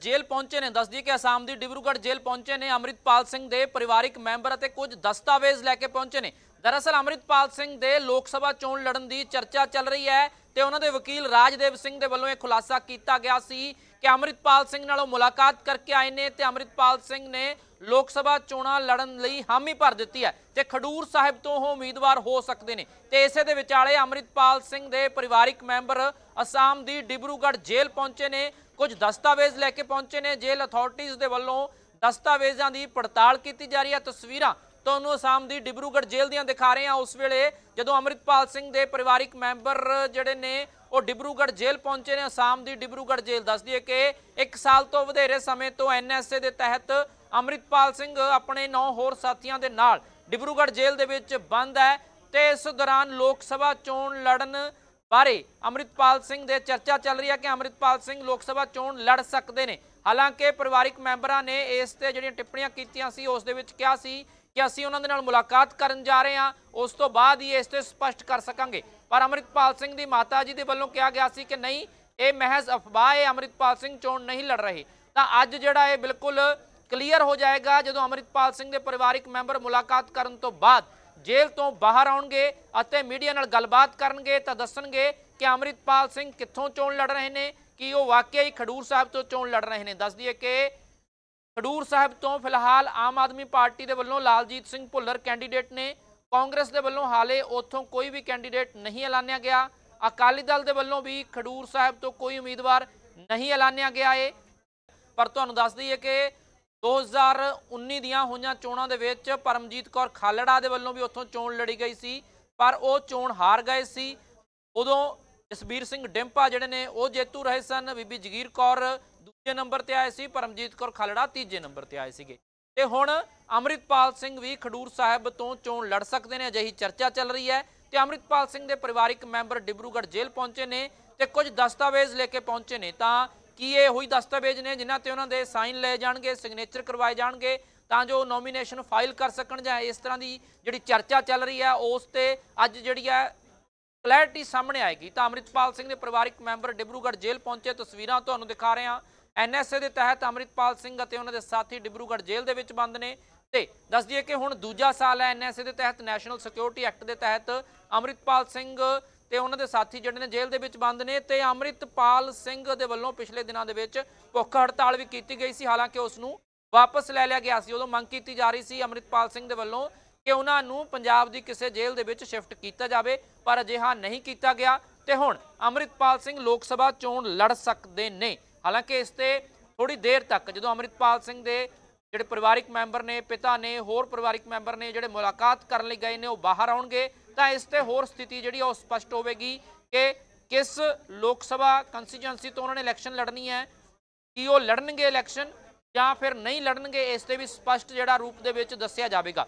ਜੇਲ੍ਹ ਪਹੁੰਚੇ ਨੇ। ਦੱਸਦੀ ਕਿ ਅਸਾਮ ਦੀ ਡਿਬਰੂਗੜ੍ਹ ਜੇਲ੍ਹ ਪਹੁੰਚੇ ਨੇ। ਅੰਮ੍ਰਿਤਪਾਲ ਸਿੰਘ ਦੇ ਪਰਿਵਾਰਿਕ ਮੈਂਬਰ ਅਤੇ ਕੁਝ ਦਸਤਾਵੇਜ਼ ਲੈ ਕੇ ਪਹੁੰਚੇ ਨੇ। ਦਰਅਸਲ ਅੰਮ੍ਰਿਤਪਾਲ ਸਿੰਘ ਦੇ ਲੋਕ ਸਭਾ ਚੋਣ ਲੜਨ ਦੀ ਚਰਚਾ ਚੱਲ ਰਹੀ ਹੈ ਤੇ ਉਹਨਾਂ ਦੇ ਵਕੀਲ ਰਾਜਦੇਵ ਸਿੰਘ ਦੇ ਵੱਲੋਂ ਇਹ ਖੁਲਾਸਾ ਕੀਤਾ ਗਿਆ ਸੀ ਕਿ ਅੰਮ੍ਰਿਤਪਾਲ ਸਿੰਘ ਨਾਲੋਂ ਮੁਲਾਕਾਤ ਕਰਕੇ ਆਏ ਨੇ ਤੇ ਅੰਮ੍ਰਿਤਪਾਲ ਸਿੰਘ ਨੇ ਲੋਕ ਸਭਾ ਚੋਣਾਂ ਲੜਨ ਲਈ ਹਾਮੀ ਭਰ ਦਿੱਤੀ ਹੈ ਤੇ ਖਡੂਰ ਸਾਹਿਬ ਤੋਂ ਉਹ ਉਮੀਦਵਾਰ ਹੋ ਸਕਦੇ ਨੇ। ਤੇ ਇਸੇ ਦੇ ਵਿਚਾਲੇ ਅੰਮ੍ਰਿਤਪਾਲ ਸਿੰਘ ਦੇ ਪਰਿਵਾਰਿਕ ਮੈਂਬਰ ਅਸਾਮ ਦੀ ਡਿਬਰੂਗੜ੍ਹ ਜੇਲ੍ਹ ਪਹੁੰਚੇ ਨੇ। ਕੁਝ ਦਸਤਾਵੇਜ਼ ਲੈ ਕੇ ਪਹੁੰਚੇ ਨੇ। ਜੇਲ੍ਹ ਅਥਾਰਟੀਜ਼ ਦੇ ਵੱਲੋਂ ਦਸਤਾਵੇਜ਼ਾਂ ਦੀ ਪੜਤਾਲ ਕੀਤੀ ਜਾ ਰਹੀ ਹੈ। ਤਸਵੀਰਾਂ ਤੁਹਾਨੂੰ ਅਸਾਮ ਦੀ ਡਿਬਰੂਗੜ੍ਹ ਜੇਲ੍ਹ ਦੀਆਂ ਦਿਖਾ ਰਹੇ ਹਾਂ। ਉਸ ਵੇਲੇ ਜਦੋਂ ਅੰਮ੍ਰਿਤਪਾਲ ਸਿੰਘ ਦੇ ਪਰਿਵਾਰਿਕ ਮੈਂਬਰ ਜਿਹੜੇ ਨੇ, ਉਹ ਡਿਬਰੂਗੜ੍ਹ ਜੇਲ੍ਹ ਪਹੁੰਚੇ ਨੇ। ਅਸਾਮ ਦੀ ਡਿਬਰੂਗੜ੍ਹ ਜੇਲ੍ਹ ਦੱਸਦੀ ਹੈ ਕਿ 1 ਸਾਲ ਤੋਂ ਵਧੇਰੇ ਸਮੇਂ ਤੋਂ ਐਨਐਸਏ ਦੇ ਤਹਿਤ ਅੰਮ੍ਰਿਤਪਾਲ ਸਿੰਘ ਆਪਣੇ 9 ਹੋਰ ਸਾਥੀਆਂ ਦੇ ਨਾਲ ਡਿਬਰੂਗੜ੍ਹ ਜੇਲ੍ਹ ਦੇ ਵਿੱਚ ਬੰਦ ਹੈ ਤੇ ਇਸ ਦੌਰਾਨ ਲੋਕ ਸਭਾ ਚੋਣ ਲੜਨ ਬਾਰੇ ਅੰਮ੍ਰਿਤਪਾਲ ਸਿੰਘ ਦੇ ਚਰਚਾ ਚੱਲ ਰਹੀ ਹੈ ਕਿ ਅੰਮ੍ਰਿਤਪਾਲ ਸਿੰਘ ਲੋਕ ਸਭਾ ਚੋਣ ਲੜ ਸਕਦੇ ਨੇ। ਹਾਲਾਂਕਿ ਪਰਿਵਾਰਿਕ ਮੈਂਬਰਾਂ ਨੇ ਇਸ ਤੇ ਜਿਹੜੀਆਂ ਟਿੱਪਣੀਆਂ ਕੀਤੀਆਂ ਸੀ, ਉਸ ਦੇ ਵਿੱਚ ਕਿਹਾ ਸੀ ਕਿ ਅਸੀਂ ਉਹਨਾਂ ਦੇ ਨਾਲ ਮੁਲਾਕਾਤ ਕਰਨ ਜਾ ਰਹੇ ਹਾਂ, ਉਸ ਤੋਂ ਬਾਅਦ ਹੀ ਇਸ ਤੇ ਸਪਸ਼ਟ ਕਰ ਸਕਾਂਗੇ। ਪਰ ਅੰਮ੍ਰਿਤਪਾਲ ਸਿੰਘ ਦੀ ਮਾਤਾ ਜੀ ਦੇ ਵੱਲੋਂ ਕਿਹਾ ਗਿਆ ਸੀ ਕਿ ਨਹੀਂ, ਇਹ ਮਹਿਜ਼ ਅਫਵਾਹ ਹੈ, ਅੰਮ੍ਰਿਤਪਾਲ ਸਿੰਘ ਚੋਣ ਨਹੀਂ ਲੜ ਰਹੇ। ਤਾਂ ਅੱਜ ਜਿਹੜਾ ਇਹ ਬਿਲਕੁਲ ਕਲੀਅਰ ਹੋ ਜਾਏਗਾ, ਜਦੋਂ ਅੰਮ੍ਰਿਤਪਾਲ ਸਿੰਘ ਦੇ ਪਰਿਵਾਰਿਕ ਮੈਂਬਰ ਮੁਲਾਕਾਤ ਕਰਨ ਤੋਂ ਬਾਅਦ ਜੇਲ੍ਹ ਤੋਂ ਬਾਹਰ ਆਉਣਗੇ ਅਤੇ ਮੀਡੀਆ ਨਾਲ ਗੱਲਬਾਤ ਕਰਨਗੇ ਤਾਂ ਦੱਸਣਗੇ ਕਿ ਅੰਮ੍ਰਿਤਪਾਲ ਸਿੰਘ ਕਿੱਥੋਂ ਚੋਣ ਲੜ ਰਹੇ ਨੇ, ਕਿ ਉਹ ਵਾਕਿਆ ਹੀ ਖਡੂਰ ਸਾਹਿਬ ਤੋਂ ਚੋਣ ਲੜ ਰਹੇ ਨੇ। ਦੱਸ ਦਈਏ ਕਿ ਖਡੂਰ ਸਾਹਿਬ ਤੋਂ ਫਿਲਹਾਲ ਆਮ ਆਦਮੀ ਪਾਰਟੀ ਦੇ ਵੱਲੋਂ ਲਾਲਜੀਤ ਸਿੰਘ ਭੁੱਲਰ ਕੈਂਡੀਡੇਟ ਨੇ, ਕਾਂਗਰਸ ਦੇ ਵੱਲੋਂ ਹਾਲੇ ਉੱਥੋਂ ਕੋਈ ਵੀ ਕੈਂਡੀਡੇਟ ਨਹੀਂ ਐਲਾਨਿਆ ਗਿਆ। ਅਕਾਲੀ ਦਲ ਦੇ ਵੱਲੋਂ ਵੀ ਖਡੂਰ ਸਾਹਿਬ ਤੋਂ ਕੋਈ ਉਮੀਦਵਾਰ ਨਹੀਂ ਐਲਾਨਿਆ ਗਿਆ ਏ। ਪਰ ਤੁਹਾਨੂੰ ਦੱਸ ਦਈਏ ਕਿ 2019 ਦੀਆਂ ਹੋਈਆਂ ਚੋਣਾਂ ਦੇ ਵਿੱਚ ਪਰਮਜੀਤ ਕੌਰ ਖਾਲੜਾ ਦੇ ਵੱਲੋਂ ਵੀ ਉੱਥੋਂ ਚੋਣ ਲੜੀ ਗਈ ਸੀ, ਪਰ ਉਹ ਚੋਣ ਹਾਰ ਗਏ ਸੀ। ਉਦੋਂ ਜਸਬੀਰ ਸਿੰਘ ਡਿੰਪਾ ਜਿਹੜੇ ਨੇ, ਉਹ ਜੇਤੂ ਰਹੇ ਸਨ। ਬੀਬੀ ਜਗੀਰ ਕੌਰ ਦੂਜੇ ਨੰਬਰ ਤੇ ਆਏ ਸੀ, ਪਰਮਜੀਤ ਕੌਰ ਖਾਲੜਾ ਤੀਜੇ ਨੰਬਰ ਤੇ ਆਏ ਸੀਗੇ। ਤੇ ਹੁਣ ਅੰਮ੍ਰਿਤਪਾਲ ਸਿੰਘ ਵੀ ਖਡੂਰ ਸਾਹਿਬ ਤੋਂ ਚੋਣ ਲੜ ਸਕਦੇ ਨੇ, ਅਜਿਹੀ ਚਰਚਾ ਚੱਲ ਰਹੀ ਹੈ। ਤੇ ਅੰਮ੍ਰਿਤਪਾਲ ਸਿੰਘ ਦੇ ਪਰਿਵਾਰਿਕ ਮੈਂਬਰ ਡਿਬਰੂਗੜ੍ਹ ਜੇਲ੍ਹ ਪਹੁੰਚੇ ਨੇ ਤੇ ਕੁਝ ਦਸਤਾਵੇਜ਼ ਲੈ ਕੇ ਪਹੁੰਚੇ ਨੇ। ਤਾਂ ਕੀ ਇਹ ਉਹੀ ਦਸਤਾਵੇਜ਼ ਨੇ ਜਿਨ੍ਹਾਂ ਤੇ ਉਹਨਾਂ ਦੇ ਸਾਈਨ ਲਏ ਜਾਣਗੇ ਸਿਗਨੇਚਰ ਕਰਵਾਏ ਜਾਣਗੇ, ਤਾਂ ਜੋ ਨੋਮੀਨੇਸ਼ਨ ਫਾਈਲ ਕਰ ਸਕਣ ਜਾਂ ਇਸ ਤਰ੍ਹਾਂ ਦੀ ਜਿਹੜੀ ਚਰਚਾ ਚੱਲ ਰਹੀ ਹੈ ਉਸ ਤੇ ਅੱਜ ਜਿਹੜੀ ਹੈ ਕਲੈਰਿਟੀ ਸਾਹਮਣੇ ਆਏਗੀ। ਤਾਂ ਅੰਮ੍ਰਿਤਪਾਲ ਸਿੰਘ ਦੇ ਪਰਿਵਾਰਕ ਮੈਂਬਰ ਡਿਬਰੂਗੜ੍ਹ ਜੇਲ੍ਹ ਪਹੁੰਚੇ, ਤਸਵੀਰਾਂ ਤੁਹਾਨੂੰ ਦਿਖਾ ਰਹੇ ਹਾਂ। ਐਨਐਸਏ ਦੇ ਤਹਿਤ ਅੰਮ੍ਰਿਤਪਾਲ ਸਿੰਘ ਅਤੇ ਉਹਨਾਂ ਦੇ ਸਾਥੀ ਡਿਬਰੂਗੜ੍ਹ ਜੇਲ੍ਹ ਦੇ ਵਿੱਚ ਬੰਦ ਨੇ। ਤੇ ਦੱਸ ਦਈਏ ਕਿ ਹੁਣ ਦੂਜਾ ਸਾਲ ਹੈ ਐਨਐਸਏ ਦੇ ਤਹਿਤ ਨੈਸ਼ਨਲ ਸਿਕਿਉਰਿਟੀ ਐਕਟ ਦੇ ਤਹਿਤ ਅੰਮ੍ਰਿਤਪਾਲ ਸਿੰਘ ਤੇ ਉਹਨਾਂ ਦੇ ਸਾਥੀ ਜਿਹੜੇ ਨੇ ਜੇਲ੍ਹ ਦੇ ਵਿੱਚ ਬੰਦ ਨੇ ਤੇ ਅੰਮ੍ਰਿਤਪਾਲ ਸਿੰਘ ਦੇ ਵੱਲੋਂ ਪਿਛਲੇ ਦਿਨਾਂ ਦੇ ਵਿੱਚ ਭੁੱਖ ਹੜਤਾਲ ਵੀ ਕੀਤੀ ਗਈ ਸੀ, ਹਾਲਾਂਕਿ ਉਸ ਨੂੰ ਵਾਪਸ ਲੈ ਲਿਆ ਗਿਆ ਸੀ। ਉਦੋਂ ਮੰਗ ਕੀਤੀ ਜਾ ਰਹੀ ਸੀ ਅੰਮ੍ਰਿਤਪਾਲ ਸਿੰਘ ਦੇ ਵੱਲੋਂ ਕਿ ਉਹਨਾਂ ਨੂੰ ਪੰਜਾਬ ਦੀ ਕਿਸੇ ਜੇਲ੍ਹ ਦੇ ਵਿੱਚ ਸ਼ਿਫਟ ਕੀਤਾ ਜਾਵੇ, ਪਰ ਅਜਿਹਾ ਨਹੀਂ ਕੀਤਾ ਗਿਆ ਤੇ ਹੁਣ ਅੰਮ੍ਰਿਤਪਾਲ ਸਿੰਘ ਲੋਕ ਸਭਾ ਚੋਣ ਲੜ ਸਕਦੇ ਨੇ। ਹਾਲਾਂਕਿ ਇਸ ਤੇ ਥੋੜੀ ਦੇਰ ਤੱਕ ਜਦੋਂ ਅੰਮ੍ਰਿਤਪਾਲ ਸਿੰਘ ਦੇ ਜਿਹੜੇ ਪਰਿਵਾਰਿਕ ਮੈਂਬਰ ਨੇ, ਪਿਤਾ ਨੇ, ਹੋਰ ਪਰਿਵਾਰਿਕ ਮੈਂਬਰ ਨੇ ਜਿਹੜੇ ਮੁਲਾਕਾਤ ਕਰਨ ਲਈ ਗਏ ਨੇ, ਉਹ ਬਾਹਰ ਆਉਣਗੇ। ਤਾਂ ਇਸ ਤੇ ਹੋਰ ਸਥਿਤੀ ਜਿਹੜੀ ਆ ਉਹ ਸਪਸ਼ਟ ਹੋਵੇਗੀ ਕਿ ਕਿਸ ਲੋਕ ਸਭਾ ਕੰਸਟੀਚੁਐਂਸੀ ਤੋਂ ਉਹਨਾਂ ਨੇ ਇਲੈਕਸ਼ਨ ਲੜਨੀ ਹੈ, ਕੀ ਉਹ ਲੜਨਗੇ ਇਲੈਕਸ਼ਨ ਜਾਂ ਫਿਰ ਨਹੀਂ ਲੜਨਗੇ, ਇਸ ਤੇ ਵੀ ਸਪਸ਼ਟ ਜਿਹੜਾ ਰੂਪ ਦੇ ਵਿੱਚ ਦੱਸਿਆ ਜਾਵੇਗਾ।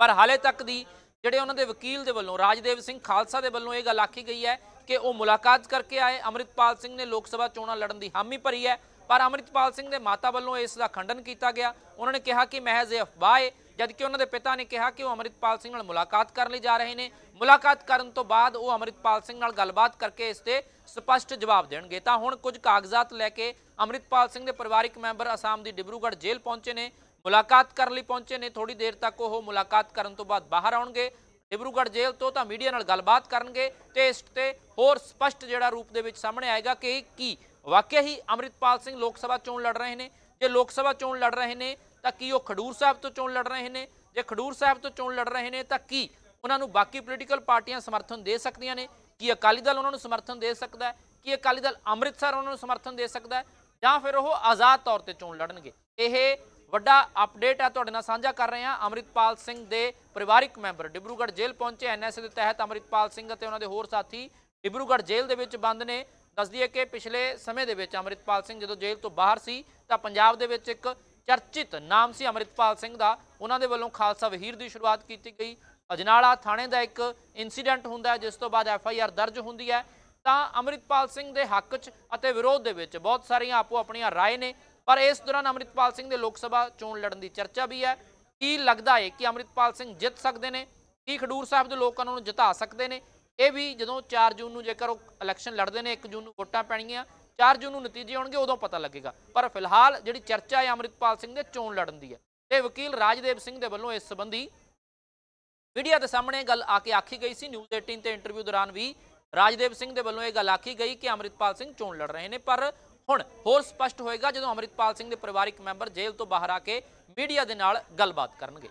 ਪਰ ਹਾਲੇ ਤੱਕ ਦੀ ਜਿਹੜੇ ਉਹਨਾਂ ਦੇ ਵਕੀਲ ਦੇ ਵੱਲੋਂ, ਰਾਜਦੇਵ ਸਿੰਘ ਖਾਲਸਾ ਦੇ ਵੱਲੋਂ ਇਹ ਗੱਲ ਆਖੀ ਗਈ ਹੈ ਕਿ ਉਹ ਮੁਲਾਕਾਤ ਕਰਕੇ ਆਏ। ਅੰਮ੍ਰਿਤਪਾਲ ਸਿੰਘ ਨੇ ਲੋਕ ਸਭਾ ਚੋਣਾਂ ਲੜਨ ਦੀ ਹਾਮੀ ਭਰੀ ਹੈ। ਪਰ ਅੰਮ੍ਰਿਤਪਾਲ ਸਿੰਘ ਦੇ ਮਾਤਾ ਵੱਲੋਂ ਇਸ ਦਾ ਖੰਡਨ ਕੀਤਾ ਗਿਆ। ਉਹਨਾਂ ਨੇ ਕਿਹਾ ਕਿ ਮਹਿਜ਼ ਇਹ ਅਫਵਾਹ ਹੈ ਜਦਕਿ ਉਹਨਾਂ ਦੇ ਪਿਤਾ ਨੇ ਕਿਹਾ ਕਿ ਉਹ ਅੰਮ੍ਰਿਤਪਾਲ ਸਿੰਘ ਨਾਲ ਮੁਲਾਕਾਤ ਕਰਨ ਲਈ ਜਾ ਰਹੇ ਨੇ। ਮੁਲਾਕਾਤ ਕਰਨ ਤੋਂ ਬਾਅਦ ਉਹ ਅੰਮ੍ਰਿਤਪਾਲ ਸਿੰਘ ਨਾਲ ਗੱਲਬਾਤ ਕਰਕੇ ਇਸ ਤੇ ਸਪਸ਼ਟ ਜਵਾਬ ਦੇਣਗੇ। ਤਾਂ ਹੁਣ ਕੁਝ ਕਾਗਜ਼ਾਤ ਲੈ ਕੇ ਅੰਮ੍ਰਿਤਪਾਲ ਸਿੰਘ ਦੇ ਪਰਿਵਾਰਿਕ ਮੈਂਬਰ ਅਸਾਮ ਦੀ ਡਿਬਰੂਗੜ੍ਹ ਜੇਲ੍ਹ ਪਹੁੰਚੇ ਨੇ। ਮੁਲਾਕਾਤ ਕਰਨ ਲਈ ਪਹੁੰਚੇ ਨੇ। ਥੋੜੀ ਦੇਰ ਤੱਕ ਉਹ ਮੁਲਾਕਾਤ ਕਰਨ ਤੋਂ ਬਾਅਦ ਬਾਹਰ ਆਉਣਗੇ। ਡਿਬਰੂਗੜ੍ਹ ਜੇਲ੍ਹ ਤੋਂ ਤਾਂ ਮੀਡੀਆ ਨਾਲ ਗੱਲਬਾਤ ਕਰਨਗੇ ਤੇ ਇਸ ਤੇ ਹੋਰ ਸਪਸ਼ਟ ਜਿਹੜਾ ਰੂਪ ਦੇ ਵਿੱਚ ਸਾਹਮਣੇ ਆਏਗਾ ਕਿ ਕੀ ਵਾਕਿਆ ਹੀ ਅੰਮ੍ਰਿਤਪਾਲ ਸਿੰਘ ਲੋਕ ਸਭਾ ਚੋਣ ਲੜ ਰਹੇ ਨੇ। ਜੇ ਲੋਕ ਸਭਾ ਚੋਣ ਲੜ ਰਹੇ ਨੇ, ਤਾਂ ਕੀ ਉਹ ਖਡੂਰ ਸਾਹਿਬ ਤੋਂ ਚੋਣ ਲੜ ਰਹੇ ਨੇ? ਜੇ ਖਡੂਰ ਸਾਹਿਬ ਤੋਂ ਚੋਣ ਲੜ ਰਹੇ ਨੇ, ਤਾਂ ਕੀ ਉਹਨਾਂ ਨੂੰ ਬਾਕੀ ਪੋਲੀਟੀਕਲ ਪਾਰਟੀਆਂ ਸਮਰਥਨ ਦੇ ਸਕਦੀਆਂ ਨੇ? ਕੀ ਅਕਾਲੀ ਦਲ ਉਹਨਾਂ ਨੂੰ ਸਮਰਥਨ ਦੇ ਸਕਦਾ ਹੈ? ਕੀ ਅਕਾਲੀ ਦਲ ਅੰਮ੍ਰਿਤਸਰ ਉਹਨਾਂ ਨੂੰ ਸਮਰਥਨ ਦੇ ਸਕਦਾ ਹੈ? ਜਾਂ ਫਿਰ ਉਹ ਆਜ਼ਾਦ ਤੌਰ ਤੇ ਚੋਣ ਲੜਨਗੇ? ਇਹ ਵੱਡਾ ਅਪਡੇਟ ਹੈ ਤੁਹਾਡੇ ਨਾਲ ਸਾਂਝਾ ਕਰ ਰਹੇ ਹਾਂ। ਅੰਮ੍ਰਿਤਪਾਲ ਸਿੰਘ ਦੇ ਪਰਿਵਾਰਿਕ ਮੈਂਬਰ ਡਿਬਰੂਗੜ੍ਹ ਜੇਲ੍ਹ ਪਹੁੰਚੇ ਐਨਐਸਏ ਦੇ ਤਹਿਤ ਅੰਮ੍ਰਿਤਪਾਲ ਸਿੰਘ ਅਤੇ ਉਹਨਾਂ ਦੇ ਹੋਰ ਸਾਥੀ ਡਿਬਰੂਗੜ੍ਹ ਜੇਲ੍ਹ ਦੇ ਵਿੱਚ ਬੰਦ ਨੇ। ਦੱਸਦੀ ਹੈ ਕਿ ਪਿਛਲੇ ਸਮੇਂ ਦੇ ਵਿੱਚ ਅੰਮ੍ਰਿਤਪਾਲ ਸਿੰਘ ਜਦੋਂ ਜੇਲ੍ਹ ਤੋਂ ਬਾਹਰ ਸੀ, ਤਾਂ ਪੰਜਾਬ ਦੇ ਵਿੱਚ ਇੱਕ ਚਰਚਿਤ ਨਾਮ ਸੀ ਅੰਮ੍ਰਿਤਪਾਲ ਸਿੰਘ ਦਾ। ਉਹਨਾਂ ਦੇ ਵੱਲੋਂ ਖਾਲਸਾ ਵਹੀਰ ਦੀ ਸ਼ੁਰੂਆਤ ਕੀਤੀ ਗਈ। ਅਜਨਾਲਾ ਥਾਣੇ ਦਾ ਇੱਕ ਇਨਸੀਡੈਂਟ ਹੁੰਦਾ ਜਿਸ ਤੋਂ ਬਾਅਦ ਐਫ ਆਈ ਆਰ ਦਰਜ ਹੁੰਦੀ ਹੈ। ਤਾਂ ਅੰਮ੍ਰਿਤਪਾਲ ਸਿੰਘ ਦੇ ਹੱਕ 'ਚ ਅਤੇ ਵਿਰੋਧ ਦੇ ਵਿੱਚ ਬਹੁਤ ਸਾਰੀਆਂ ਆਪੋ ਆਪਣੀਆਂ ਰਾਏ ਨੇ, ਪਰ ਇਸ ਦੌਰਾਨ ਅੰਮ੍ਰਿਤਪਾਲ ਸਿੰਘ ਦੇ ਲੋਕ ਸਭਾ ਚੋਣ ਲੜਨ ਦੀ ਚਰਚਾ ਵੀ ਹੈ। ਕੀ ਲੱਗਦਾ ਹੈ ਕਿ ਅੰਮ੍ਰਿਤਪਾਲ ਸਿੰਘ ਜਿੱਤ ਸਕਦੇ ਨੇ? ਕੀ ਖਡੂਰ ਸਾਹਿਬ ਦੇ ਲੋਕਾਂ ਨੂੰ ਜਿਤਾ ਸਕਦੇ ਨੇ? ਇਹ ਵੀ ਜਦੋਂ 4 ਜੂਨ ਨੂੰ ਜੇਕਰ ਉਹ ਇਲੈਕਸ਼ਨ ਲੜਦੇ ਨੇ 1 ਜੂਨ ਨੂੰ ਵੋਟਾਂ ਪੈਣਗੀਆਂ 4 ਜੂਨ ਨੂੰ ਨਤੀਜੇ ਆਉਣਗੇ, ਉਦੋਂ ਪਤਾ ਲੱਗੇਗਾ। ਪਰ ਫਿਲਹਾਲ ਜਿਹੜੀ ਚਰਚਾ ਹੈ ਅੰਮ੍ਰਿਤਪਾਲ ਸਿੰਘ ਦੇ, ਚੋਣ ਲੜਨ ਦੀ ਹੈ। ਤੇ ਵਕੀਲ ਰਾਜਦੇਵ ਸਿੰਘ ਦੇ ਵੱਲੋਂ ਇਸ ਸੰਬੰਧੀ ਮੀਡੀਆ ਦੇ ਸਾਹਮਣੇ ਇਹ ਗੱਲ ਆ ਕੇ ਆਖੀ ਗਈ ਸੀ। ਨਿਊਜ਼ 18 ਤੇ ਇੰਟਰਵਿਊ ਦੌਰਾਨ ਵੀ ਰਾਜਦੇਵ ਸਿੰਘ ਦੇ ਵੱਲੋਂ ਇਹ ਗੱਲ ਆਖੀ ਗਈ ਕਿ ਅੰਮ੍ਰਿਤਪਾਲ ਸਿੰਘ ਚੋਣ ਲੜ ਰਹੇ ਨੇ। ਪਰ ਹੁਣ ਹੋਰ ਸਪਸ਼ਟ ਹੋਏਗਾ ਜਦੋਂ ਅੰਮ੍ਰਿਤਪਾਲ ਸਿੰਘ ਦੇ ਪਰਿਵਾਰਿਕ ਮੈਂਬਰ ਜੇਲ੍ਹ ਤੋਂ ਬਾਹਰ ਆ ਕੇ ਮੀਡੀਆ ਦੇ ਨਾਲ ਗੱਲਬਾਤ ਕਰਨਗੇ।